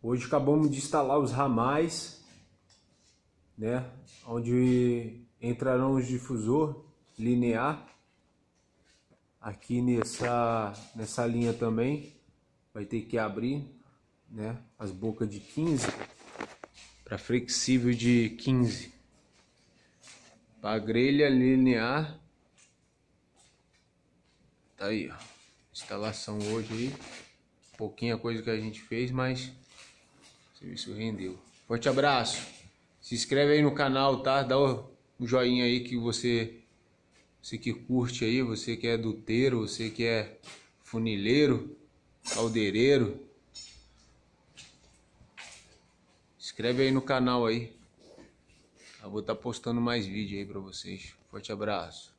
Hoje acabamos de instalar os ramais, né? Onde entrarão os difusor linear. Aqui nessa, nessa linha também vai ter que abrir, né? As bocas de 15 para flexível de 15. Para grelha linear. Tá aí, ó. Instalação hoje aí. Pouquinha coisa que a gente fez, mas o serviço rendeu. Forte abraço. Se inscreve aí no canal, tá? Dá o joinha aí que você você que curte aí, você que é duteiro, você que é funileiro, caldeireiro. Inscreve aí no canal aí. Eu vou estar tá postando mais vídeo aí para vocês. Forte abraço.